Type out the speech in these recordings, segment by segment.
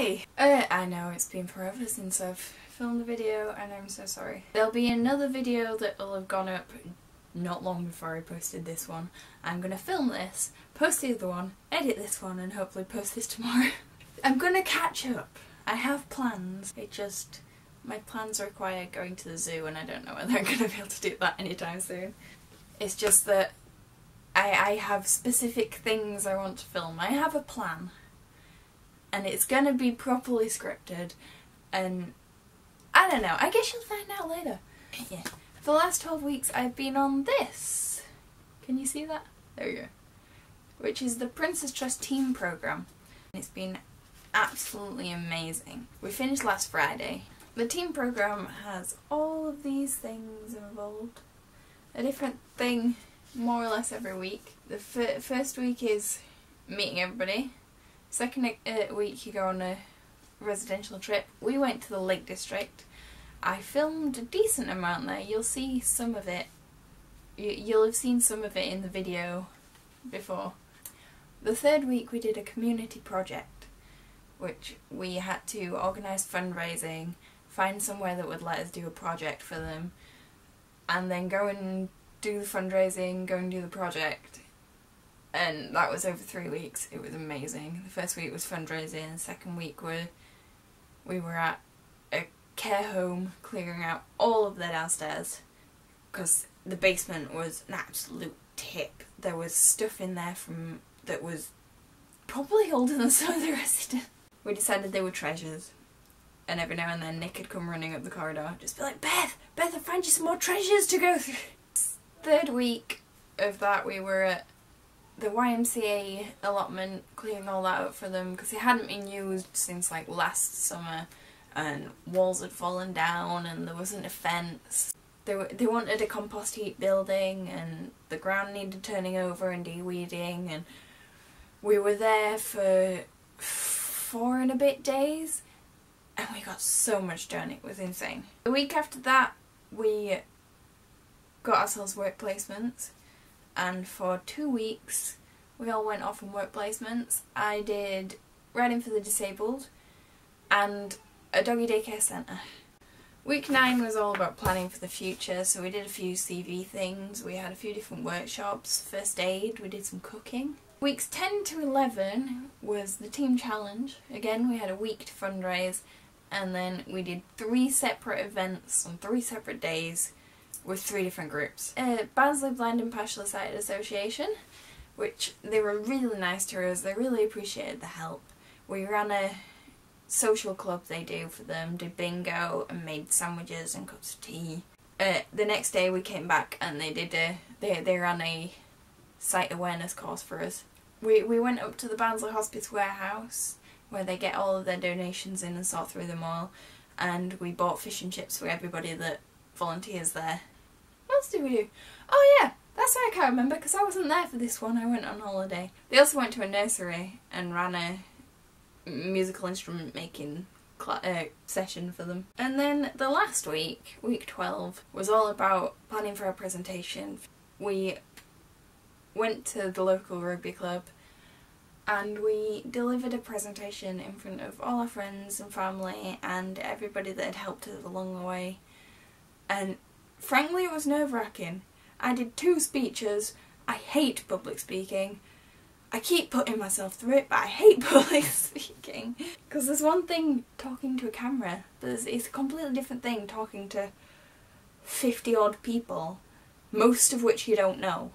Hi! Uh, I know it's been forever since I've filmed a video and I'm so sorry. There'll be another video that will have gone up not long before I posted this one. I'm gonna film this, post the other one, edit this one and hopefully post this tomorrow. I'm gonna catch up. I have plans. It just... my plans require going to the zoo and I don't know whether I'm gonna be able to do that anytime soon. It's just that I, I have specific things I want to film. I have a plan and it's gonna be properly scripted and I don't know, I guess you'll find out later. Yeah. For the last 12 weeks I've been on this. Can you see that? There you go. Which is the Prince's Trust Team Programme. It's been absolutely amazing. We finished last Friday. The team programme has all of these things involved. A different thing more or less every week. The first week is meeting everybody Second uh, week you go on a residential trip. We went to the Lake District. I filmed a decent amount there. You'll see some of it. You'll have seen some of it in the video before. The third week we did a community project which we had to organise fundraising, find somewhere that would let us do a project for them and then go and do the fundraising, go and do the project and that was over three weeks. It was amazing. The first week was fundraising, the second week were we were at a care home clearing out all of the downstairs because the basement was an absolute tip. There was stuff in there from that was probably older than some of the residents. We decided they were treasures. And every now and then Nick would come running up the corridor, just be like, Beth, Beth, I found you some more treasures to go through. Third week of that we were at the YMCA allotment, clearing all that up for them because it hadn't been used since like last summer and walls had fallen down and there wasn't a fence. They, were, they wanted a compost heap building and the ground needed turning over and de-weeding and we were there for four and a bit days and we got so much done, it was insane. The week after that we got ourselves work placements and for two weeks we all went off on work placements. I did Reading for the Disabled and a doggy daycare centre. Week 9 was all about planning for the future, so we did a few CV things, we had a few different workshops, first aid, we did some cooking. Weeks 10 to 11 was the team challenge. Again, we had a week to fundraise and then we did three separate events on three separate days with three different groups. Uh, Barnsley Blind and Partially Sighted Association, which they were really nice to us, they really appreciated the help. We ran a social club they do for them, did bingo and made sandwiches and cups of tea. Uh, the next day we came back and they did a, they, they ran a sight awareness course for us. We, we went up to the Barnsley Hospice warehouse where they get all of their donations in and sort through them all and we bought fish and chips for everybody that volunteers there what else did we do? Oh yeah, that's why I can't remember because I wasn't there for this one. I went on holiday. They also went to a nursery and ran a musical instrument making uh, session for them. And then the last week, week 12, was all about planning for a presentation. We went to the local rugby club and we delivered a presentation in front of all our friends and family and everybody that had helped us along the way. And Frankly, it was nerve-wracking. I did two speeches. I hate public speaking. I keep putting myself through it, but I hate public speaking. Because there's one thing talking to a camera, there's, it's a completely different thing talking to 50 odd people, most of which you don't know.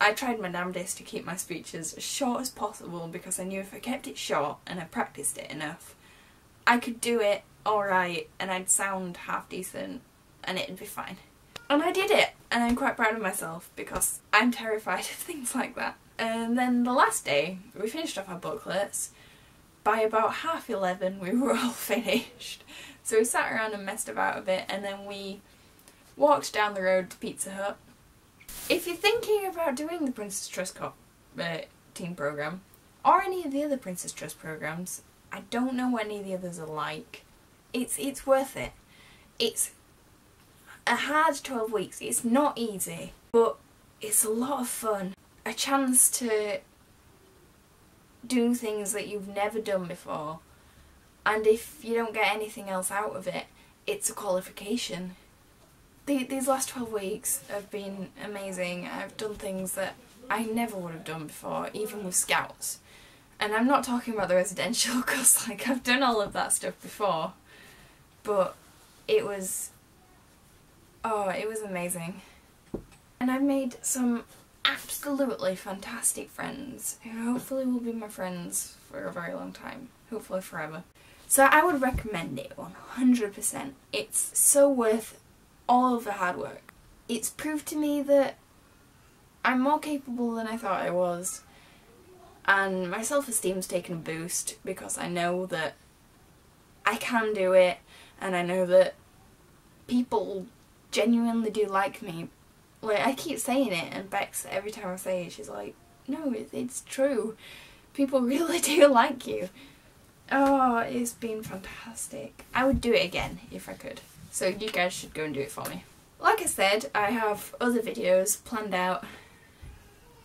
I tried my damnedest to keep my speeches as short as possible because I knew if I kept it short and I practiced it enough, I could do it alright and I'd sound half decent and it'd be fine. And I did it, and I'm quite proud of myself because I'm terrified of things like that. And then the last day, we finished off our booklets. By about half 11 we were all finished. So we sat around and messed about a bit and then we walked down the road to Pizza Hut. If you're thinking about doing the Prince's Trust uh, team programme, or any of the other Prince's Trust programmes, I don't know what any of the others are like. It's, it's worth it. It's a hard 12 weeks. It's not easy, but it's a lot of fun. A chance to do things that you've never done before And if you don't get anything else out of it, it's a qualification. The, these last 12 weeks have been amazing. I've done things that I never would have done before, even with scouts. And I'm not talking about the residential because like I've done all of that stuff before. But it was oh, it was amazing. And I've made some absolutely fantastic friends who hopefully will be my friends for a very long time. Hopefully forever. So I would recommend it 100%. It's so worth all of the hard work. It's proved to me that I'm more capable than I thought I was and my self-esteem's taken a boost because I know that I can do it and I know that people genuinely do like me. Like I keep saying it and Bex every time I say it she's like no it's true people really do like you. Oh it's been fantastic. I would do it again if I could so you guys should go and do it for me. Like I said I have other videos planned out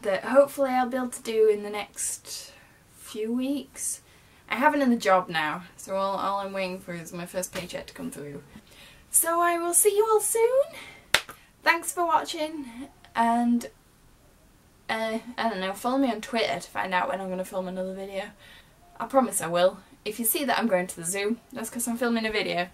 that hopefully I'll be able to do in the next few weeks. I have another job now, so all, all I'm waiting for is my first paycheck to come through. So I will see you all soon. Thanks for watching, and uh, I don't know, follow me on Twitter to find out when I'm going to film another video. I promise I will. If you see that I'm going to the zoo, that's because I'm filming a video.